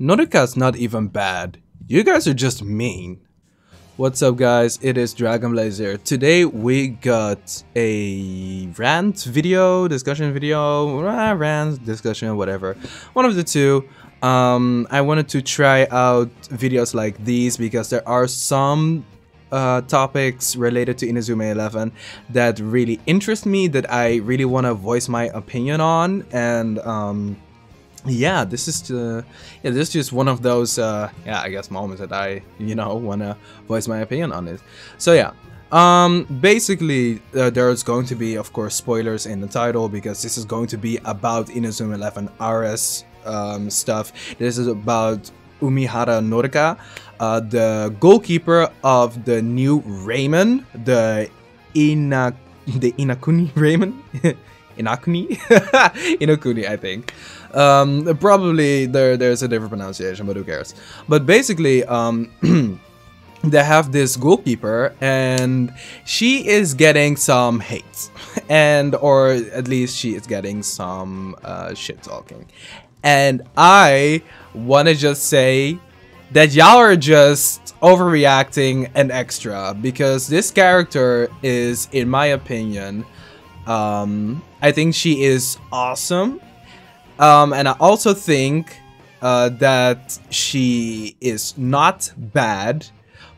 Norika's not even bad. You guys are just mean. What's up guys, it is Dragonblaze here. Today we got a rant video, discussion video, ah, rant, discussion, whatever. One of the two. Um, I wanted to try out videos like these because there are some uh, topics related to Inazuma 11 that really interest me, that I really want to voice my opinion on, and um, yeah, this is uh, yeah, this is just one of those uh, yeah, I guess moments that I you know wanna voice my opinion on it. So yeah, um, basically uh, there's going to be of course spoilers in the title because this is going to be about Inazuma 11 Ares um, stuff. This is about Umihara Norika, uh, the goalkeeper of the new Raimon, the Ina the Inakuni Raimon. Inakuni? Inakuni, I think. Um, probably there there's a different pronunciation, but who cares? But basically, um, they have this goalkeeper, and she is getting some hate, and or at least she is getting some uh, shit talking. And I want to just say that y'all are just overreacting and extra because this character is, in my opinion, um, I think she is awesome. Um, and I also think uh, that she is not bad,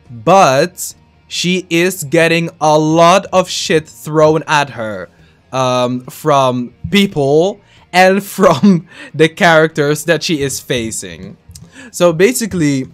but she is getting a lot of shit thrown at her um, from people and from the characters that she is facing. So basically,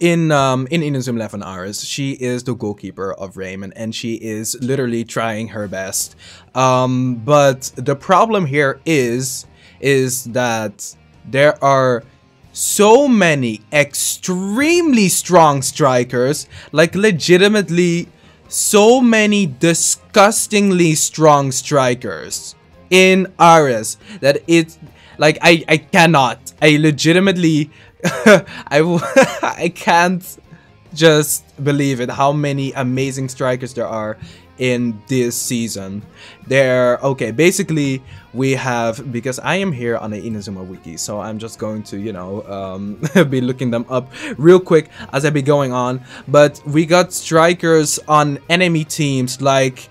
in um, in Inazuma 11 Ares, she is the goalkeeper of Raimon, and she is literally trying her best. Um, but the problem here is is that there are so many extremely strong strikers, like legitimately so many disgustingly strong strikers in Ares that it like I I cannot I legitimately I I can't just believe it how many amazing strikers there are in this season. There, okay, basically we have, because I am here on the Inazuma wiki, so I'm just going to, you know, um, be looking them up real quick as I be going on. But we got strikers on enemy teams like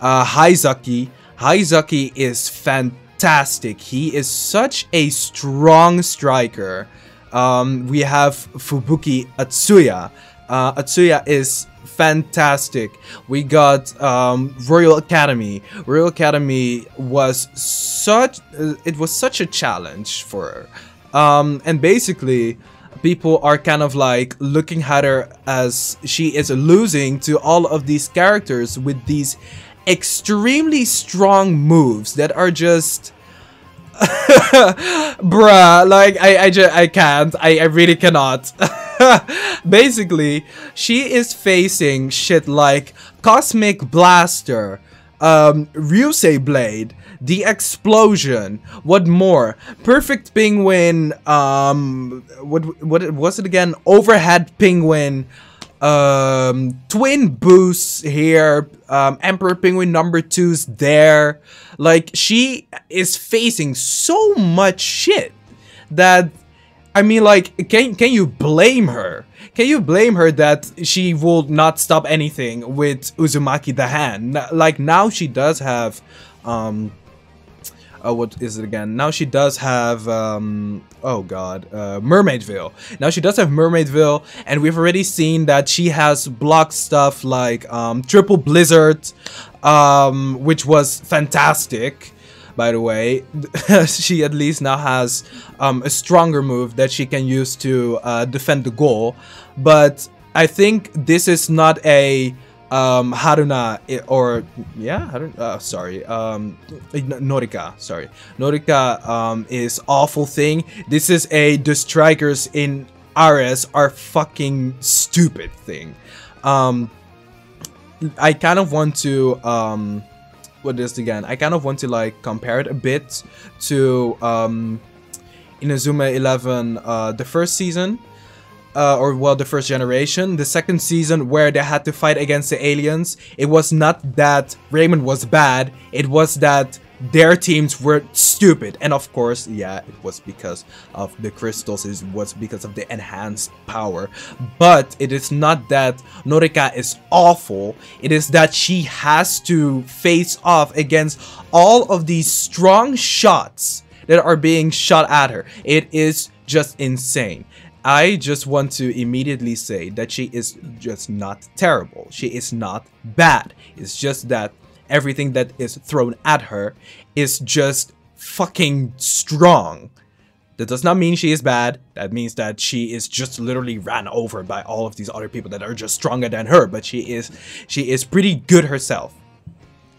uh, Haizaki. Haizaki is fantastic. He is such a strong striker. Um, we have Fubuki Atsuya. Uh, Atsuya is fantastic. We got um, Royal Academy. Royal Academy was such uh, it was such a challenge for her. Um, and basically, people are kind of like looking at her as she is losing to all of these characters with these extremely strong moves that are just bruh like i i just i can't. I i really cannot. Basically she is facing shit like cosmic blaster um ryusei blade the explosion what more? Perfect penguin um what what was it again? Overhead penguin um twin boosts here. Um emperor penguin number two's there. Like she is facing so much shit that i mean like can can you blame her? Can you blame her that she will not stop anything with uzumaki the hand? Like now she does have um uh, what is it again? Now she does have, um, oh god, uh, Mermaid Veil. Now she does have Mermaid Veil, and we've already seen that she has blocked stuff like um, Triple Blizzard, um, which was fantastic. By the way, she at least now has um, a stronger move that she can use to uh, defend the goal. But I think this is not a um Haruna or yeah Haruna, uh, sorry um Norika sorry. Norika um is awful thing. This is a the strikers in Ares are fucking stupid thing. Um I kind of want to um what is again? I kind of want to like compare it a bit to um Inazuma 11 uh the first season uh, or well, the first generation. The second season where they had to fight against the aliens, it was not that Raimon was bad, it was that their teams were stupid. And of course yeah it was because of the crystals. It was because of the enhanced power. But it is not that Norika is awful. It is that she has to face off against all of these strong shots that are being shot at her. It is just insane I just want to immediately say that she is just not terrible. She is not bad. It's just that everything that is thrown at her is just fucking strong. That does not mean she is bad. That means that she is just literally ran over by all of these other people that are just stronger than her. But she is, she is pretty good herself.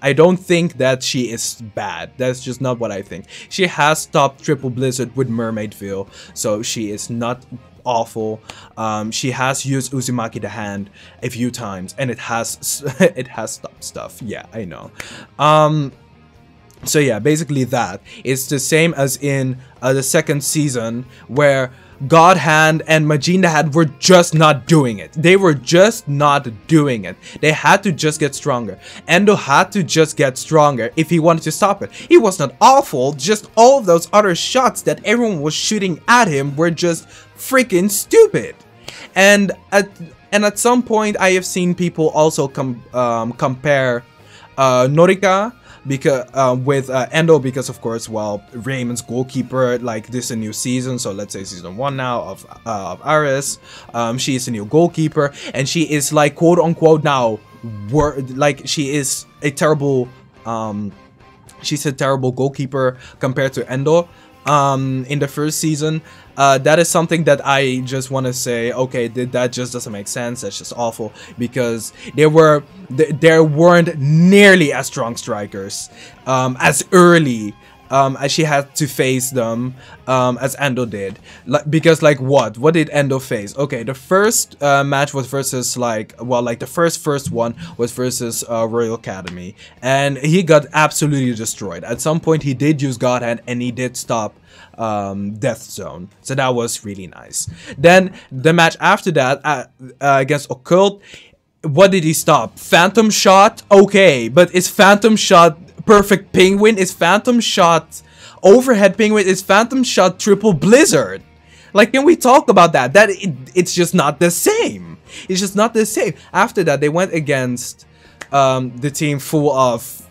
I don't think that she is bad. That's just not what I think. She has stopped Triple Blizzard with Mermaid Veil, so she is not awful. Um, she has used Uzumaki the hand a few times, and it has it has stopped stuff. Yeah, I know. Um, so yeah, basically that. It's the same as in uh, the second season where God Hand and Majin Hand were just not doing it. They were just not doing it. They had to just get stronger. Endo had to just get stronger if he wanted to stop it. He was not awful, just all of those other shots that everyone was shooting at him were just freaking stupid. And at and at some point I have seen people also com um, compare uh, Norika because uh, with uh, Endo because of course well Raimon's goalkeeper like this is a new season so let's say season one now of uh, of Ares um, she is a new goalkeeper and she is like quote unquote now word like she is a terrible um she's a terrible goalkeeper compared to Endo um in the first season uh, that is something that I just want to say, okay, that just doesn't make sense. That's just awful because there were there weren't nearly as strong strikers um, as early um, as she had to face them um, as Endo did. Like, because like what? What did Endo face? Okay, the first uh, match was versus like, well, like the first first one was versus uh, Royal Academy. And he got absolutely destroyed. At some point he did use God Hand and he did stop um, Death Zone. So that was really nice. Then the match after that uh, uh, against Occult, what did he stop? Phantom Shot? Okay, but is Phantom Shot Perfect Penguin? Is Phantom Shot Overhead Penguin? Is Phantom Shot Triple Blizzard? Like, can we talk about that? That it, it's just not the same. It's just not the same. After that, they went against um, the team full of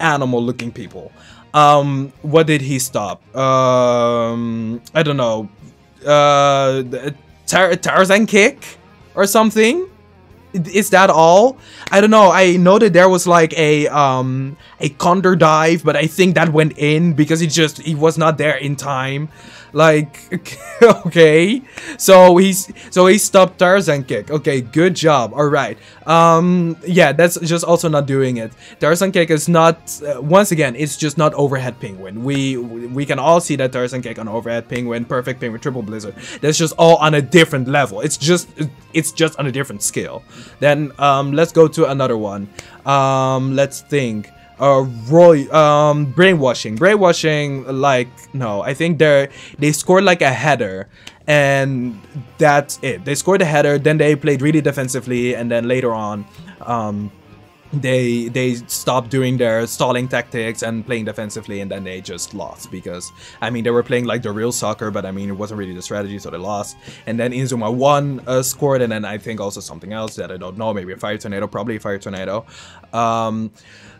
animal-looking people. Um, what did he stop? Um, I don't know. Uh, Tar Tarzan kick or something? Is that all? I don't know. I know that there was like a um a condor dive, but I think that went in because he just he was not there in time. Like, okay. So he's so he stopped Tarzan kick. Okay, good job. All right. Um, yeah, that's just also not doing it. Tarzan kick is not. Uh, once again, it's just not overhead penguin. We we can all see that Tarzan kick on overhead penguin, perfect penguin, triple blizzard. That's just all on a different level. It's just it's just on a different scale. Then um, let's go to another one. Um, let's think uh Roy um brainwashing. Brainwashing like no I think they're they scored like a header and that's it. They scored a header then they played really defensively and then later on um they they stopped doing their stalling tactics and playing defensively and then they just lost because I mean they were playing like the real soccer but I mean it wasn't really the strategy so they lost. And then Inazuma 1 uh, scored and then I think also something else that I don't know maybe a fire tornado probably a fire tornado. Um,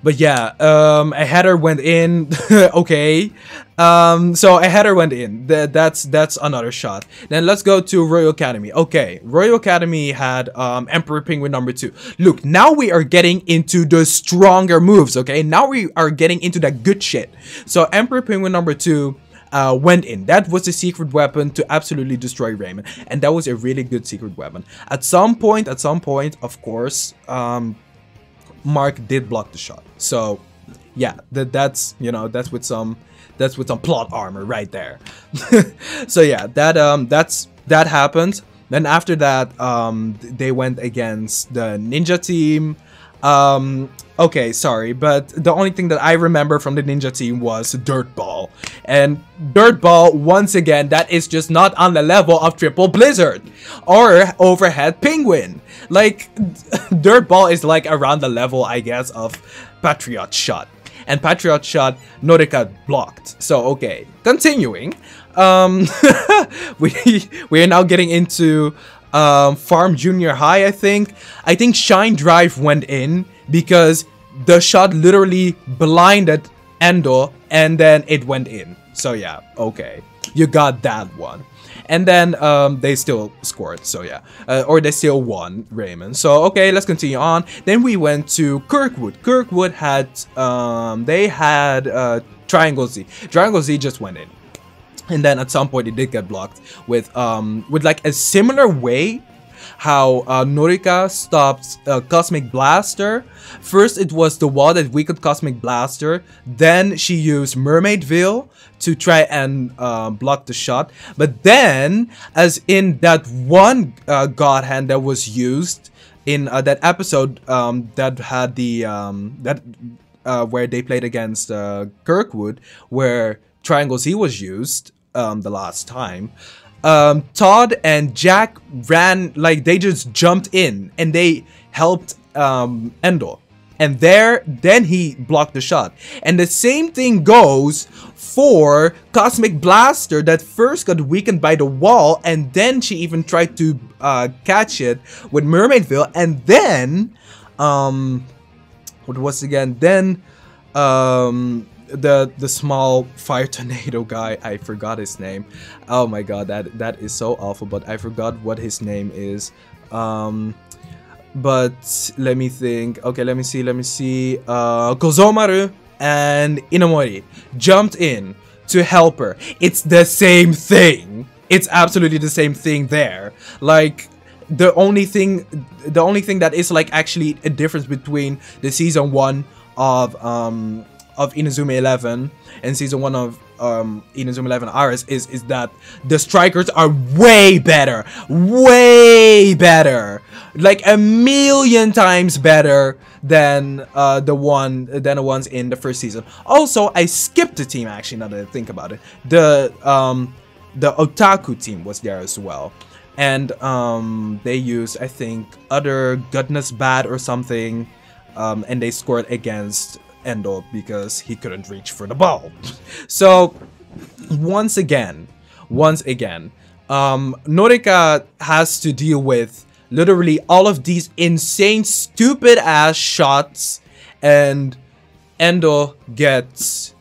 but yeah um, a header went in okay um, so a header went in. That, that's that's another shot. Then let's go to Royal Academy. Okay, Royal Academy had um, Emperor Penguin number two. Look, now we are getting into the stronger moves. Okay, now we are getting into that good shit. So Emperor Penguin number two. Uh, went in. That was the secret weapon to absolutely destroy Raimon. And that was a really good secret weapon. At some point, at some point, of course, um, Mark did block the shot. So, yeah, that that's, you know, that's with some that's with some plot armor right there. so yeah, that um that's that happened. Then after that, um they went against the ninja team. Um okay, sorry, but the only thing that I remember from the ninja team was Dirtball. And Dirtball, once again, that is just not on the level of Triple Blizzard or Overhead Penguin. Like, Dirtball is like around the level, I guess, of Patriot Shot and Patriot shot, Norika blocked. So, okay. Continuing. Um, we, we are now getting into um, Farm Junior High, I think. I think Shine Drive went in because the shot literally blinded Endo and then it went in. So yeah, okay. You got that one. And then um, they still scored, so yeah. Uh, or they still won, Raimon. So, okay, let's continue on. Then we went to Kirkwood. Kirkwood had, um, they had uh, Triangle Z. Triangle Z just went in. And then at some point it did get blocked with, um, with like a similar way how uh, Norika stopped uh, Cosmic Blaster. First, it was the wall that weakened Cosmic Blaster. Then she used Mermaid Veil to try and uh, block the shot. But then, as in that one uh, God Hand that was used in uh, that episode um, that had the um, that uh, where they played against Kirkwood, where Triangle Z was used um, the last time um, Todd and Jack ran, like, they just jumped in and they helped um, Endo. And there, then he blocked the shot. And the same thing goes for Cosmic Blaster that first got weakened by the wall and then she even tried to uh, catch it with Mermaid Veil and then, um, what was again? Then, um, the the small fire tornado guy i forgot his name. Oh my god that that is so awful but i forgot what his name is. Um but let me think. Okay let me see let me see. Uh kozomaru and inamori jumped in to help her. It's the same thing. It's absolutely the same thing there. Like the only thing the only thing that is like actually a difference between the season one of um of Inazuma 11 and season 1 of um, Inazuma 11 Ares is, is that the strikers are way better. Way better. Like a million times better than uh, the one than the ones in the first season. Also, I skipped the team actually now that I think about it. The um, the Otaku team was there as well. And um, they used, I think, other goodness bad or something. Um, and they scored against Endo because he couldn't reach for the ball. so, once again, once again, um, Norika has to deal with literally all of these insane, stupid ass shots, and Endo gets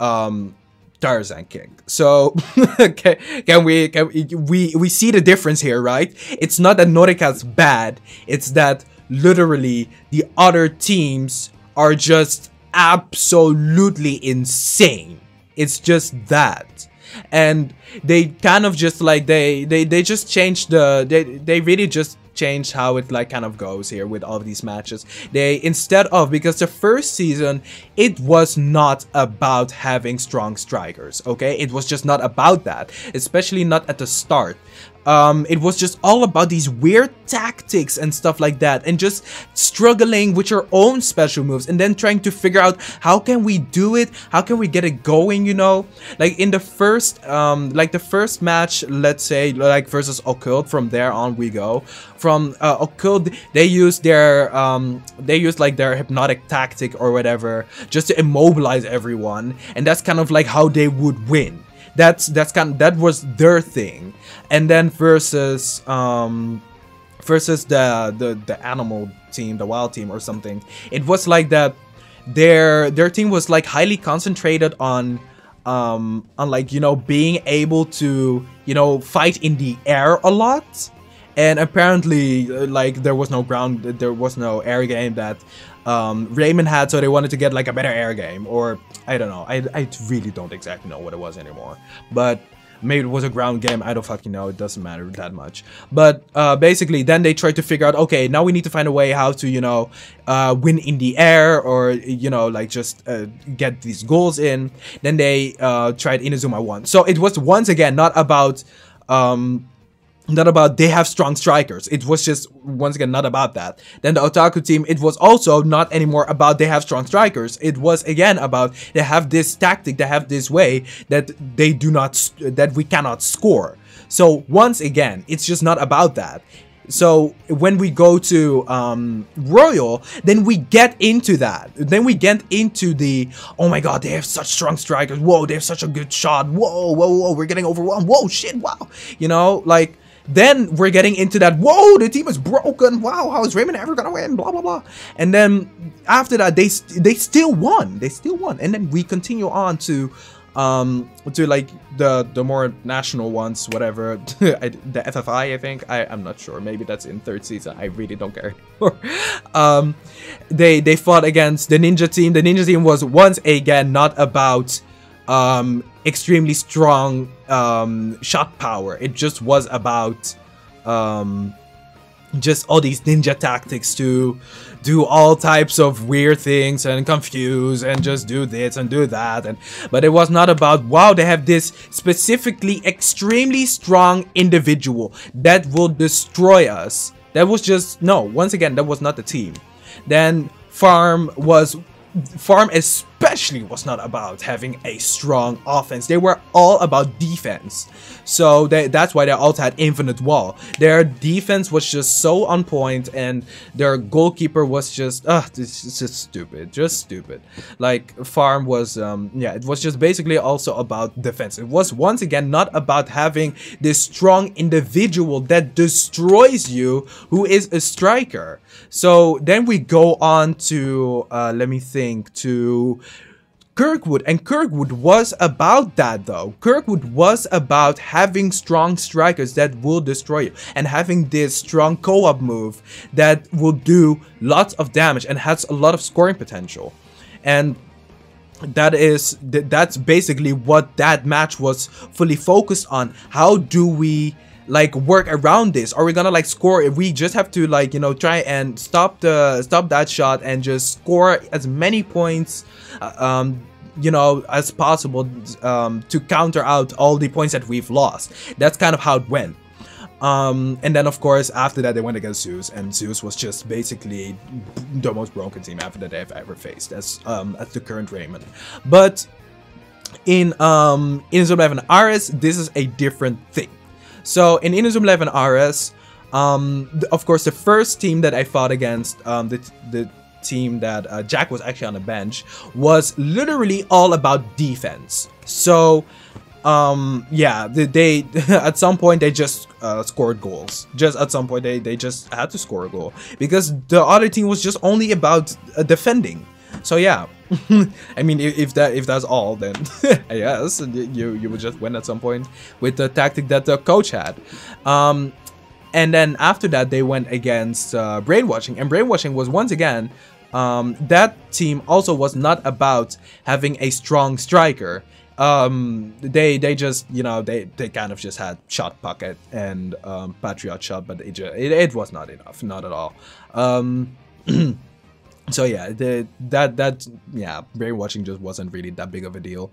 um, Tarzan King. So can, can we can we, we we see the difference here, right? It's not that Norika's bad, it's that literally the other teams are just absolutely insane. It's just that. And they kind of just like they they they just changed the they they really just changed how it like kind of goes here with all these matches. They instead of because the first season it was not about having strong strikers, okay? It was just not about that, especially not at the start um, it was just all about these weird tactics and stuff like that and just struggling with your own special moves and then trying to figure out how can we do it how can we get it going you know? Like in the first um like the first match let's say like versus occult from there on we go. From uh, occult they use their um they use like their hypnotic tactic or whatever just to immobilize everyone and that's kind of like how they would win. That's that's kind of, that was their thing and then versus um versus the the the animal team the wild team or something it was like that their their team was like highly concentrated on um on like you know being able to you know fight in the air a lot and apparently uh, like there was no ground there was no air game that um, Raimon had, so they wanted to get like a better air game, or I don't know. I, I really don't exactly know what it was anymore. But maybe it was a ground game. I don't fucking know. It doesn't matter that much. But uh, basically, then they tried to figure out, okay, now we need to find a way how to, you know, uh, win in the air or, you know, like just uh, get these goals in. Then they uh, tried Inazuma 1. So it was once again not about um, not about they have strong strikers. It was just, once again, not about that. Then the Otaku team, it was also not anymore about they have strong strikers. It was, again, about they have this tactic, they have this way that they do not, that we cannot score. So, once again, it's just not about that. so when we go to um, Royal, then we get into that. Then we get into the, oh my god, they have such strong strikers. Whoa, they have such a good shot. Whoa, whoa, whoa, we're getting overwhelmed. Whoa, shit, wow. You know, like, then we're getting into that, whoa, the team is broken. Wow, how is Raimon ever gonna win? Blah, blah, blah. And then after that, they, they still won. They still won. And then we continue on to um to like the the more national ones whatever the ffi i think i i'm not sure maybe that's in third season i really don't care um they they fought against the ninja team the ninja team was once again not about um extremely strong um shot power. It just was about um just all these ninja tactics to do all types of weird things and confuse and just do this and do that. And but it was not about wow they have this specifically extremely strong individual that will destroy us. That was just no once again that was not the team. Then farm was farm especially was not about having a strong offense they were all about defense so they, that's why they also had infinite wall. Their defense was just so on point and their goalkeeper was just, uh, this is just stupid, just stupid. Like Farm was, um, yeah, it was just basically also about defense. It was once again not about having this strong individual that destroys you who is a striker. So then we go on to, uh, let me think, to Kirkwood, and Kirkwood was about that though. Kirkwood was about having strong strikers that will destroy you and having this strong co-op move that will do lots of damage and has a lot of scoring potential. And that is that's basically what that match was fully focused on. How do we like work around this are we gonna like score if we just have to like you know try and stop the stop that shot and just score as many points uh, um you know as possible um to counter out all the points that we've lost that's kind of how it went um, and then of course after that they went against Zeus and Zeus was just basically the most broken team after that they've ever faced as um as the current Raimon. But in um in Inazuma 11 Ares this is a different thing. So in Inazuma 11 Ares, um, of course, the first team that I fought against, um, the, the team that uh, Jack was actually on the bench, was literally all about defense. So, um, yeah, they, they at some point they just uh, scored goals. Just at some point they, they just had to score a goal because the other team was just only about uh, defending. So yeah, I mean, if that if that's all, then yes, you you would just win at some point with the tactic that the coach had. Um, and then after that, they went against uh, brainwashing, and brainwashing was once again um, that team also was not about having a strong striker. Um, they they just you know they they kind of just had shot pocket and um, patriot shot, but it, just, it it was not enough, not at all. So yeah, the, that that yeah, brainwashing just wasn't really that big of a deal.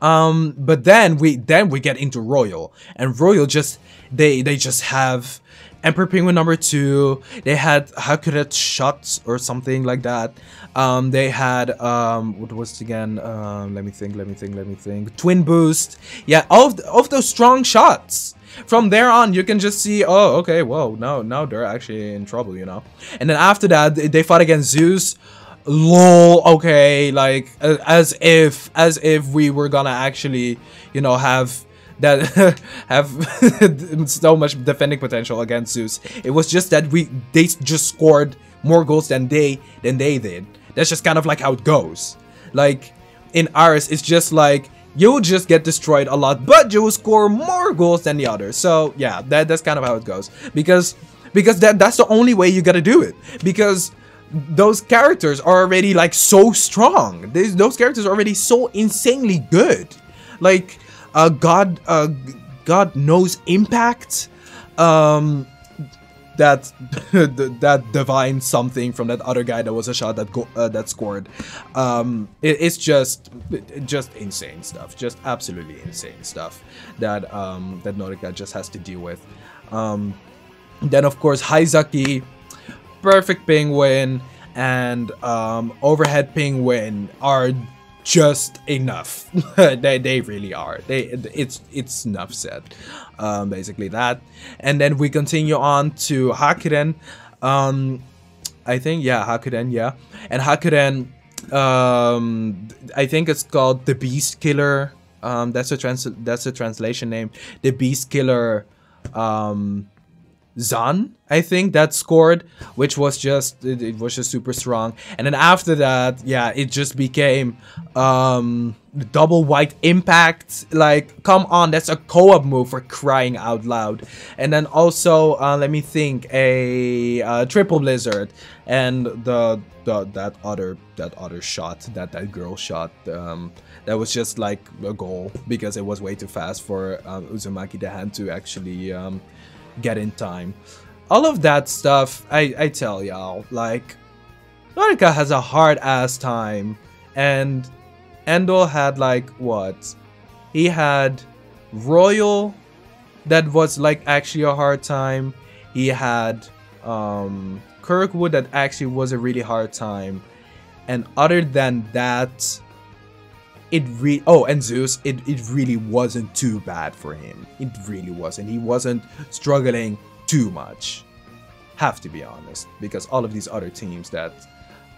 Um, but then we then we get into Royal, and Royal just they they just have Emperor Penguin number two. They had Hakuret shots or something like that. Um, they had um, what was it again? Um, let me think. Let me think. Let me think. Twin boost. Yeah, all of, the, all of those strong shots. From there on, you can just see, oh, okay, whoa, no, now they're actually in trouble, you know? And then after that, they fought against Zeus. Lol, okay, like, as if, as if we were gonna actually, you know, have that have so much defending potential against Zeus. It was just that we they just scored more goals than they than they did. That's just kind of like how it goes. Like in ours, it's just like you'll just get destroyed a lot, but you will score more goals than the others. So yeah, that, that's kind of how it goes. Because because that that's the only way you gotta do it. Because those characters are already like so strong. These, those characters are already so insanely good. Like uh, God uh, God knows impact. Um, that that divine something from that other guy that was a shot that go, uh, that scored. Um, it, it's just just insane stuff, just absolutely insane stuff that um, that Norika just has to deal with. Um, then of course Haizaki, perfect penguin and um, overhead penguin are just enough. they, they really are. They it's it's enough said. Um, basically that, and then we continue on to Hakuren. Um, I think yeah, Hakuren yeah, and Hakuren. Um, I think it's called the Beast Killer. Um, that's a trans that's a translation name. The Beast Killer. Um, Zan, I think, that scored, which was just it, it, was just super strong. And then after that, yeah, it just became um double white impact. Like, come on, that's a co-op move for crying out loud. And then also, uh, let me think, a uh, triple blizzard and the the that other that other shot that that girl shot. Um, that was just like a goal because it was way too fast for um, Uzumaki the hand to actually um, get in time. All of that stuff, I, I tell y'all, like, Norika has a hard ass time, and Endo had like what? He had Royal, that was like actually a hard time. He had um, Kirkwood, that actually was a really hard time. And other than that, it re oh and Zeus it, it really wasn't too bad for him. It really wasn't. He wasn't struggling too much. Have to be honest because all of these other teams that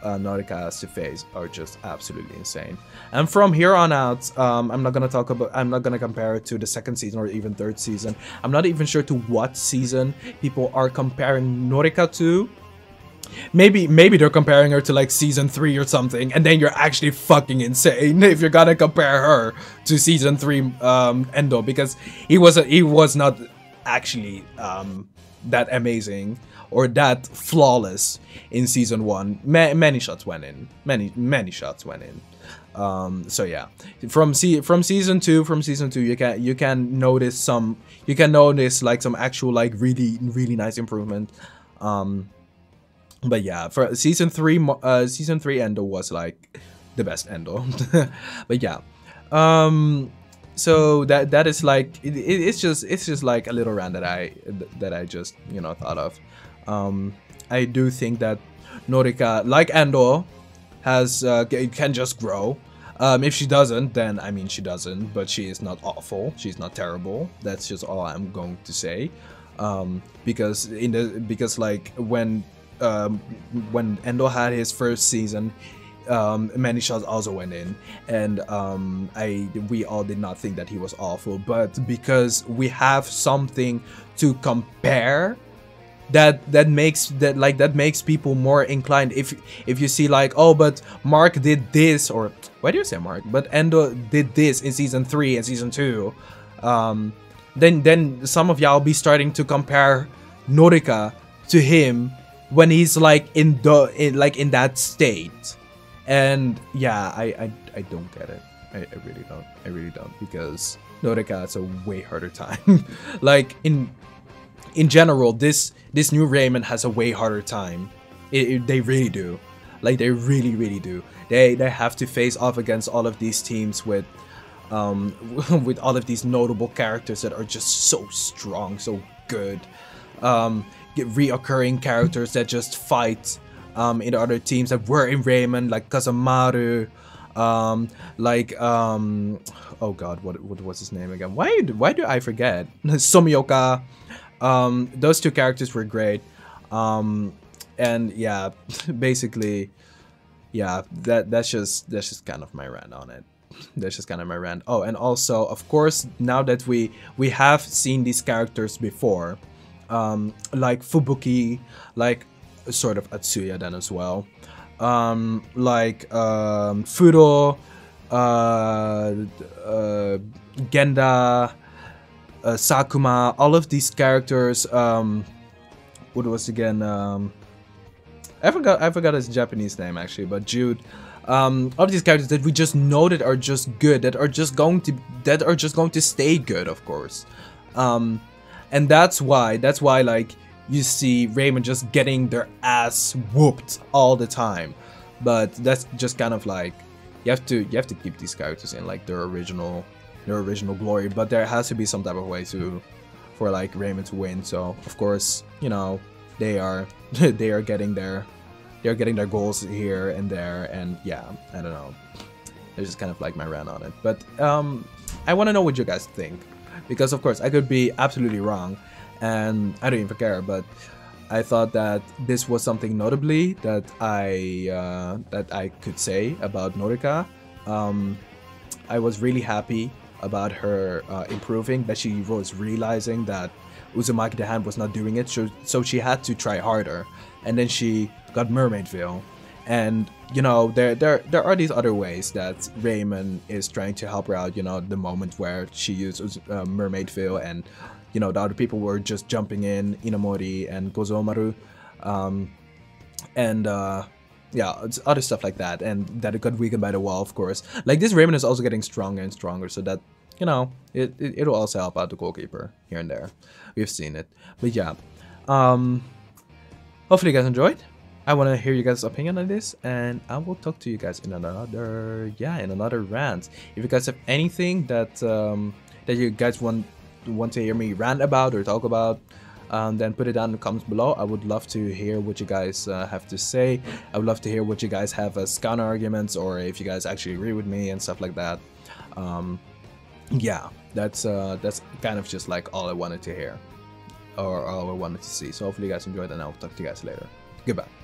uh, has to face are just absolutely insane. And from here on out um, I'm not gonna talk about I'm not gonna compare it to the second season or even third season. I'm not even sure to what season people are comparing Norika to maybe maybe they're comparing her to like season 3 or something and then you're actually fucking insane if you're gonna compare her to season 3 um endo because he was a, he was not actually um that amazing or that flawless in season 1 Ma many shots went in. Many many shots went in. Um so yeah. From see from season two from season two you can you can notice some you can notice like some actual like really really nice improvement. Um but yeah, for season three, uh, season three Endo was like the best Endo. but yeah, um, so that that is like it, it's just it's just like a little rant that I that I just you know thought of. Um, I do think that Norika, like Endo, has uh, can just grow. Um, if she doesn't, then I mean she doesn't, but she is not awful. She's not terrible. That's just all I'm going to say. Um, because in the because like when um, when Endo had his first season, um, many shots also went in, and um, I we all did not think that he was awful, but because we have something to compare, that that makes that like that makes people more inclined. If if you see like oh, but Mark did this, or why do you say Mark? But Endo did this in season three and season two, um, then then some of y'all be starting to compare Norika to him when he's like in the in, like in that state. And yeah i i, I don't get it. I, I really don't. I really don't because Norika has a way harder time. Like in in general this this new Raimon has a way harder time. It, it, they really do. Like they really really do. They they have to face off against all of these teams with um with all of these notable characters that are just so strong so good. Um reoccurring characters that just fight um, in other teams that were in Raimon, like Kazemaru, um, like um, oh god, what what was his name again? Why why do I forget? Someoka. Um, those two characters were great. Um, and yeah, basically, yeah, that that's just that's just kind of my rant on it. That's just kind of my rant. Oh, and also, of course, now that we we have seen these characters before, um, like Fubuki, like sort of Atsuya then as well, um, like um, Fudou, uh, uh, Genda, uh, Sakuma, all of these characters. Um, what was again? Um, I forgot. I forgot his Japanese name actually, but Jude. Um, all these characters that we just know that are just good, that are just going to that are just going to stay good, of course. Um, and that's why, that's why like you see Raimon just getting their ass whooped all the time. But that's just kind of like you have to you have to keep these characters in like their original their original glory, but there has to be some type of way to for like Raimon to win. So of course, you know, they are they are getting their they're getting their goals here and there and yeah, I don't know. That's just kind of like my rant on it. But um, I want to know what you guys think, because of course I could be absolutely wrong, and I don't even care. But I thought that this was something notably that I uh, that I could say about Norika. Um, I was really happy about her uh, improving, that she was realizing that Uzumaki the Hand was not doing it, so, so she had to try harder. And then she got Mermaid Veil. And you know, there there there are these other ways that Raimon is trying to help her out. You know, the moment where she uses uh, Mermaid Veil, and you know the other people were just jumping in, Inamori and Kozoumaru, um, and uh, yeah, other stuff like that, and that it got weakened by the wall, of course. Like this Raimon is also getting stronger and stronger, so that you know it, it it'll also help out the goalkeeper here and there. We've seen it, but yeah. Um, hopefully you guys enjoyed. I want to hear you guys' opinion on this, and I will talk to you guys in another, yeah, in another rant. If you guys have anything that um, that you guys want want to hear me rant about or talk about, um, then put it down in the comments below. I would love to hear what you guys uh, have to say. I would love to hear what you guys have as counter arguments, or if you guys actually agree with me and stuff like that. Um, yeah, that's uh, that's kind of just like all I wanted to hear, or all I wanted to see. So hopefully you guys enjoyed, and I'll talk to you guys later. Goodbye.